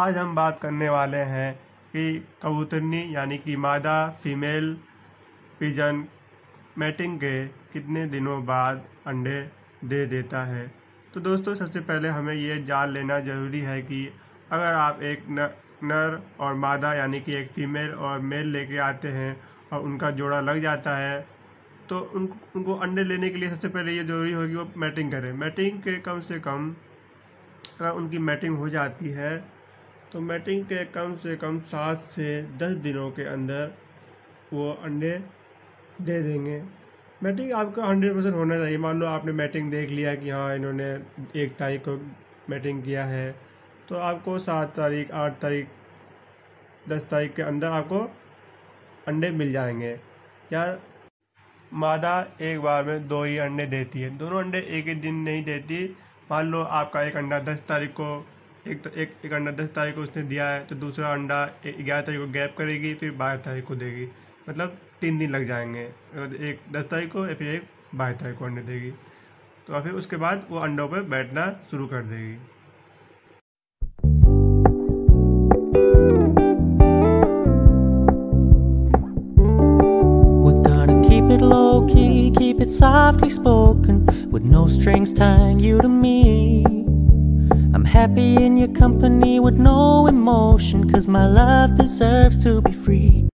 आज हम बात करने वाले हैं कि कबूतरनी यानी कि मादा फीमेल पिजन मैटिंग के कितने दिनों बाद अंडे दे देता है। तो दोस्तों, सबसे पहले हमें ये जान लेना ज़रूरी है कि अगर आप एक नर और मादा यानी कि एक फीमेल और मेल लेके आते हैं और उनका जोड़ा लग जाता है तो उनको उनको अंडे लेने के लिए सबसे पहले ये ज़रूरी होगी वो मैटिंग करें। मैटिंग के कम से कम अगर उनकी मैटिंग हो जाती है तो मैटिंग के कम से कम सात से दस दिनों के अंदर वो अंडे दे देंगे। मैटिंग आपका हंड्रेड परसेंट होना चाहिए। मान लो आपने मैटिंग देख लिया कि हाँ इन्होंने एक तारीख को मैटिंग किया है तो आपको सात तारीख, आठ तारीख, दस तारीख के अंदर आपको अंडे मिल जाएँगे। या मादा एक बार में दो ही अंडे देती है? दोनों अंडे एक ही दिन नहीं देती। मान लो आपका एक अंडा दस तारीख को एक एक एक अंडा दस तारीख को उसने दिया है तो दूसरा अंडा ग्यारह तारीख को गैप करेगी फिर बारह तारीख को देगी। मतलब तीन दिन लग जाएँगे। एक दस तारीख को या फिर एक बारह तारीख को अंडे देगी। तो फिर उसके बाद वो अंडों पर बैठना शुरू कर देगी। It low key, keep it softly spoken, with no strings tying you to me. Happy in your company with no emotion, cause my love deserves to be free.